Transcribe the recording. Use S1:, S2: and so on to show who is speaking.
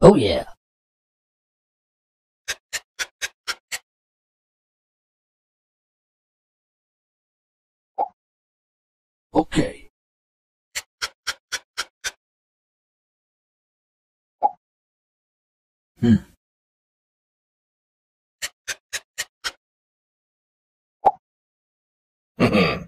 S1: Oh yeah. Okay. Hmm. Hmm.